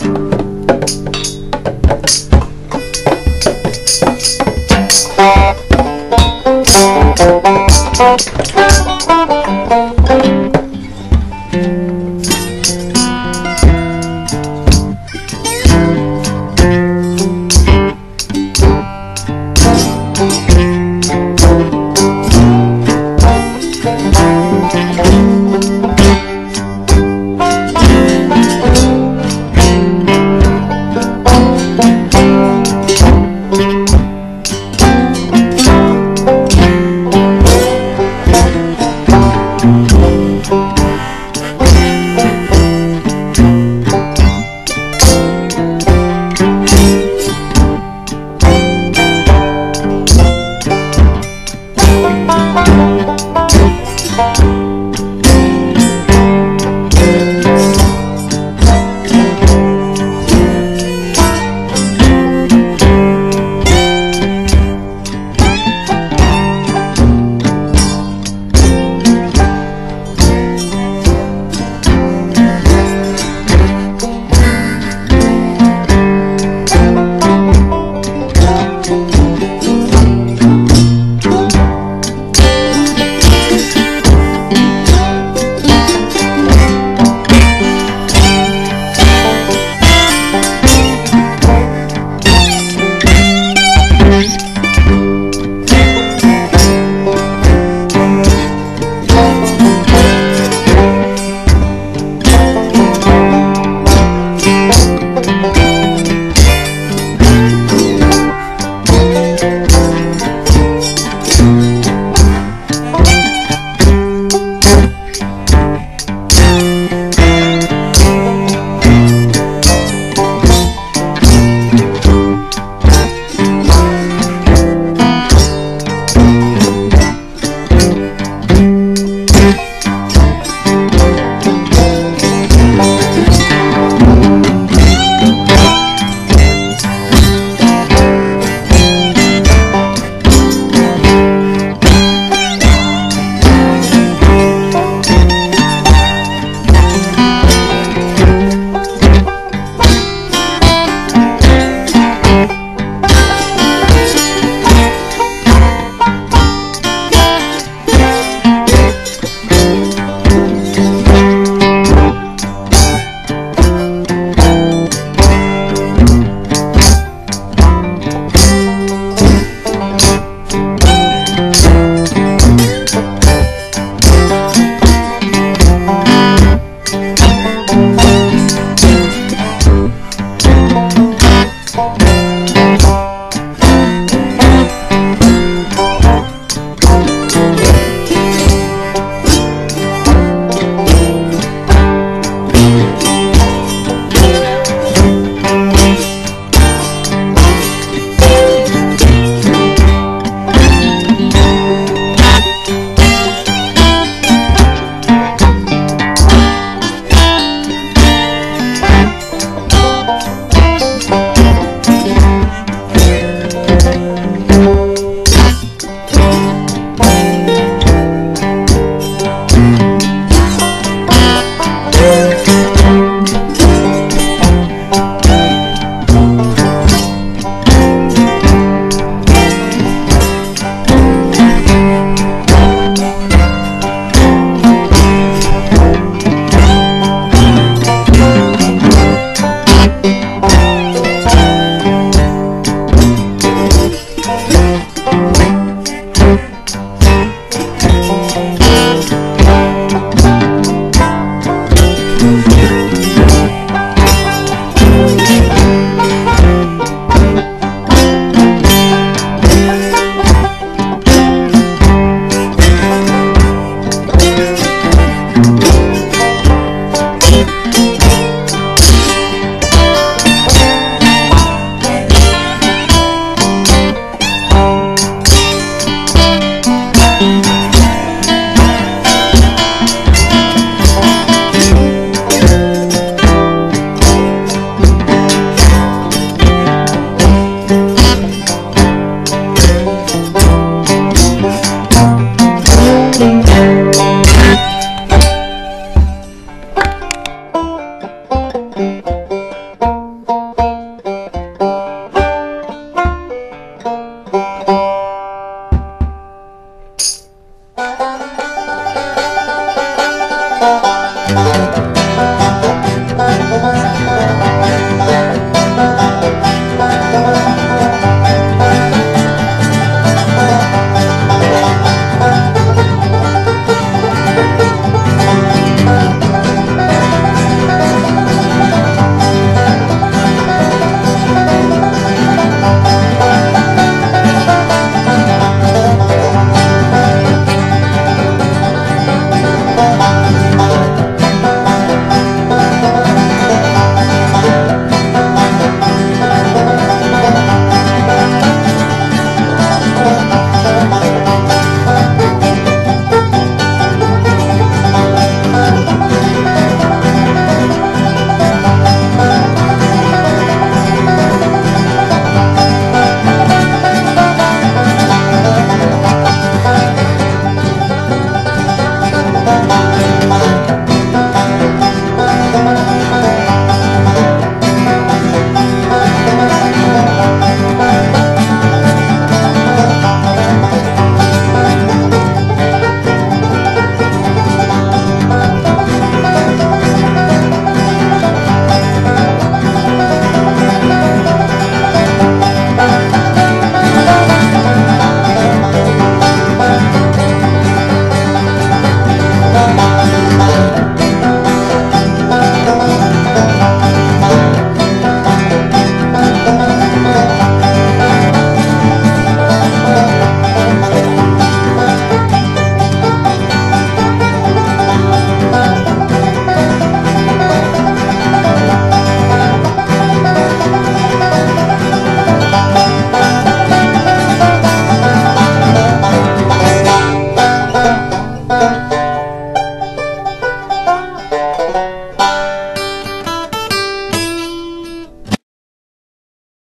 Thank